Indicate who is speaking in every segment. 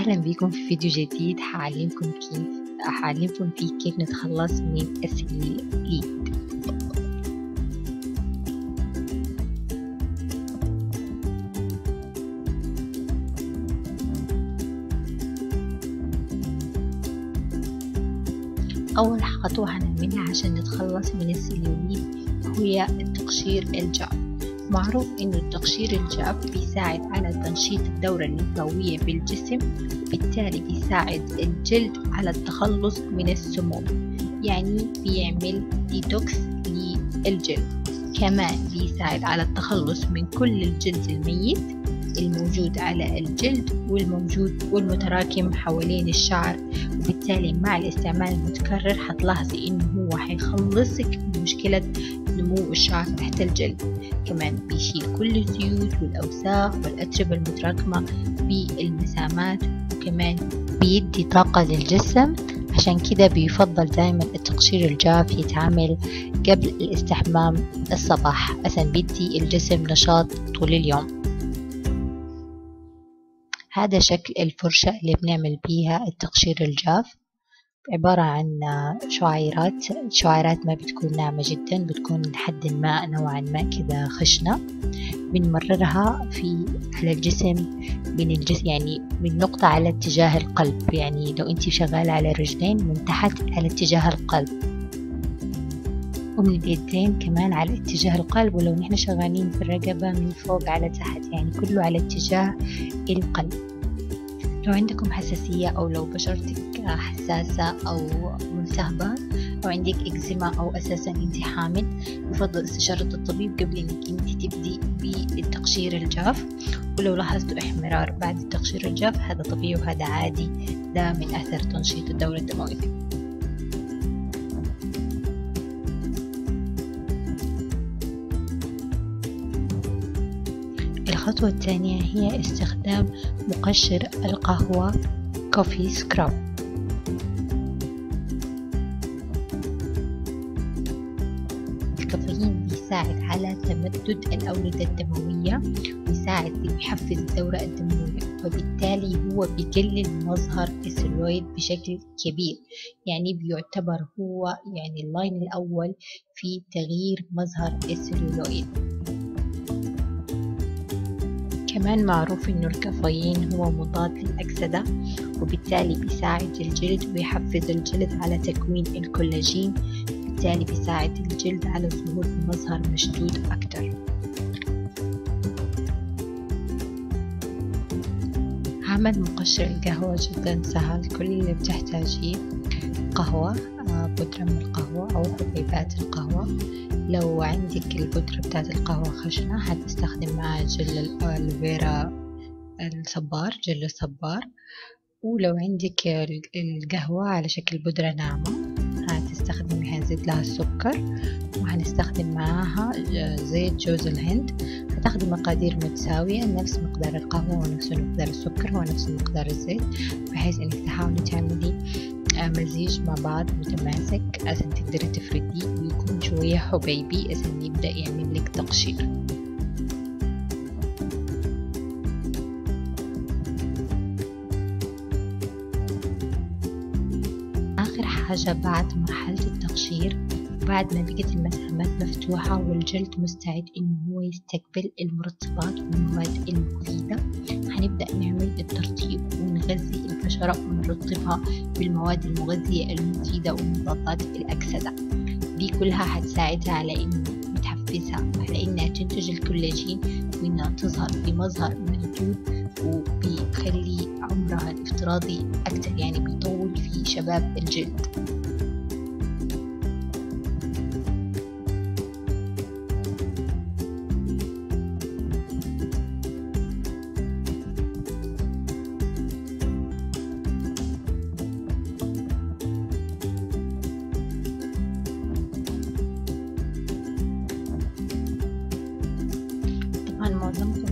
Speaker 1: أهلا بكم في فيديو جديد. حعلمكم كيف حعلمكم فيه كيف نتخلص من السليليت أول خطوة هنعملها عشان نتخلص من السليوليت هي التقشير الجاف معروف إنه التقشير الجاف بيساعد على تنشيط الدورة الليمفاوية بالجسم وبالتالي بيساعد الجلد على التخلص من السموم يعني بيعمل ديتوكس للجلد. كمان بيساعد على التخلص من كل الجلد الميت الموجود على الجلد والموجود والمتراكم حوالين الشعر وبالتالي مع الاستعمال المتكرر حتلاحظي إنه هو حيخلصك من مشكلة نمو الشعر تحت الجلد. كمان بيشيل كل الزيوت والأوساخ والأتربة المتراكمة بالمسامات. وكمان بيدي طاقة للجسم. عشان كده بيفضل دائما التقشير الجاف يتعمل قبل الاستحمام الصباح. عشان بيدي الجسم نشاط طول اليوم. هذا شكل الفرشة اللي بنعمل بيها التقشير الجاف. عبارة عن شعيرات شعيرات ما بتكون ناعمة جدا بتكون لحد ما نوعا ما كذا خشنة. بنمررها في على الجسم من الجسم يعني من نقطة على اتجاه القلب. يعني لو انت شغالة على الرجلين من تحت على اتجاه القلب. ومن اليدين كمان على اتجاه القلب. ولو نحن شغالين في الرقبة من فوق على تحت يعني كله على اتجاه القلب. لو عندكم حساسية أو لو بشرتك حساسة أو ملتهبة أو عندك إكزيما أو أساسا أنت حامل يفضل استشارة الطبيب قبل إنك أنت تبدي بالتقشير الجاف. ولو لاحظتوا إحمرار بعد التقشير الجاف هذا طبيعي وهذا عادي ده من أثر تنشيط الدورة الدموية. الخطوة الثانية هي استخدام مقشر القهوة coffee scrub. الكافيين بيساعد على تمدد الأوردة الدموية ويساعد بيحفز الدورة الدموية وبالتالي هو بيقلل مظهر السلويد بشكل كبير. يعني بيعتبر هو يعني ال line الأول في تغيير مظهر السلولويد كمان معروف إنه الكافيين هو مضاد للأكسدة وبالتالي بيساعد الجلد ويحفز الجلد على تكوين الكولاجين بالتالي بيساعد الجلد على ظهور مظهر مشدود أكتر. عمل مقشر القهوة جدا سهل. كل اللي بتحتاجيه قهوة بودرة من القهوة أو حبيبات القهوة. لو عندك البودرة بتاعت القهوة خشنة هتستخدم معها جل الألوفيرا الصبار جل الصبار. ولو عندك القهوة على شكل بودرة ناعمة هتستخدمي هنزيد لها السكر وهنستخدم معاها زيت جوز الهند. هتاخدي مقادير متساوية نفس مقدار القهوة ونفس مقدار السكر ونفس مقدار الزيت بحيث إنك تحاولي تعملي مزيج مع بعض متماسك عشان تقدري تفرديه ويكون شوية حبيبي عشان يبدأ يعمل لك تقشير. حاجة بعد مرحلة التقشير. بعد ما بقت المسامات مفتوحة والجلد مستعد إنه هو يستقبل المرطبات والمواد المفيدة هنبدأ نعمل الترطيب ونغذي البشرة ونرطبها بالمواد المغذية المفيدة ومضادات الأكسدة. دي كلها هتساعدها على إنه على إنها تنتج الكولاجين وإنها تظهر بمظهر مشدود وبيخلي عمرها الافتراضي أكتر يعني بيطول في شباب الجلد.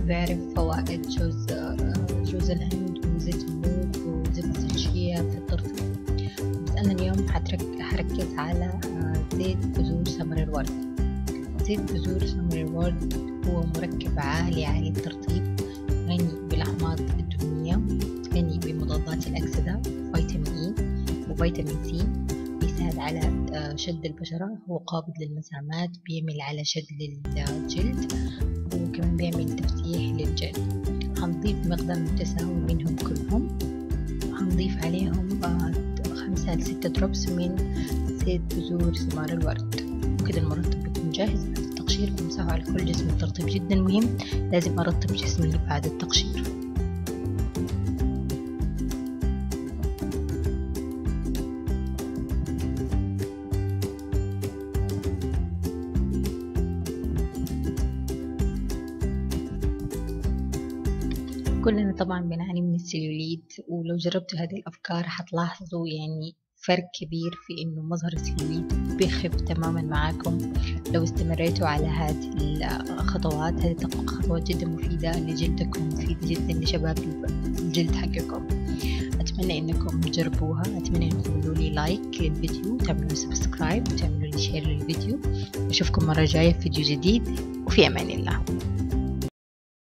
Speaker 1: بعرف فوائد جوز جوز الهند وزيت اللوز وزيت الشيا في الترطيب بس أنا اليوم حركز على آه، زيت بذور سمر الورد. زيت بذور سمر الورد هو مركب عالي عالي الترطيب غني بالأحماض الدهنية غني بمضادات الأكسدة فيتامين E وفيتامين C على آه، شد البشرة هو قابض للمسامات بيعمل على شد للجلد وكمان بيعمل تفتيح للجلد. هنضيف مقدار متساوي منهم كلهم. هنضيف عليهم آه، خمسة لستة دروبس من زيت بذور ثمار الورد. وكده المرطب بيكون جاهز. بعد التقشير بمسحه على كل جسم الترطيب جدا مهم. لازم أرطب جسمي بعد التقشير. كلنا طبعا بنعاني من السيلوليد ولو جربتوا هذه الأفكار حتلاحظوا يعني فرق كبير في إنه مظهر السيلوليد بيخف تماما معاكم. لو استمريتوا على هذه الخطوات هذه خطوات جدا مفيدة لجلدكم مفيدة جدا لشباب الجلد حقكم. أتمنى إنكم تجربوها. أتمنى إنكم تعملوا لي like للفيديو تعملوا subscribe وتعملوا لي share للفيديو أشوفكم مرة جاية في فيديو جديد وفي أمان الله.